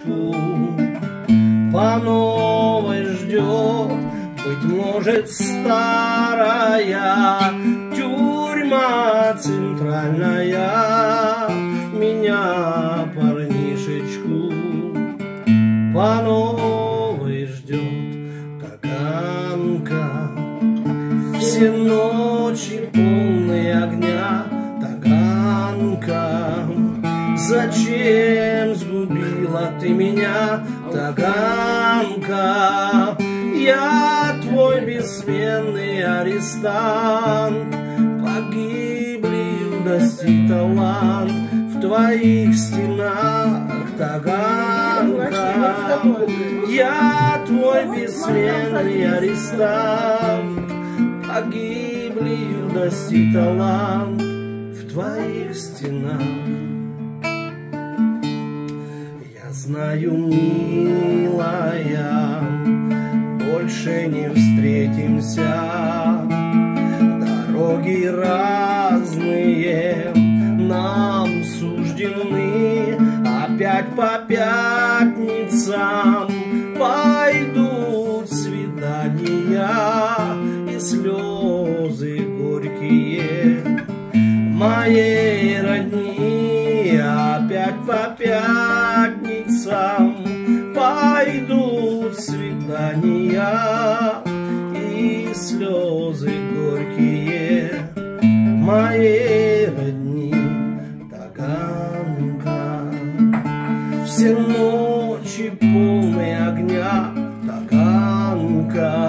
По новой ждет, быть может, старая тюрьма центральная меня, парнишечку, по новой ждет таганка. Все ночи полные огня, таганка. Зачем сгубила ты меня, таганка? Я твой бессменный арестант, Погибли юность и талант В твоих стенах, таганка. Я твой бессменный арестант, Погибли юность и талант В твоих стенах. Знаю, милая, больше не встретимся. Дороги разные нам суждены, опять по пятницам. Пойдут свидания и слезы горькие. Моей родни опять по пятницам пойдут свидания и слезы горькие моей родни таганка. Все ночи полные огня таганка.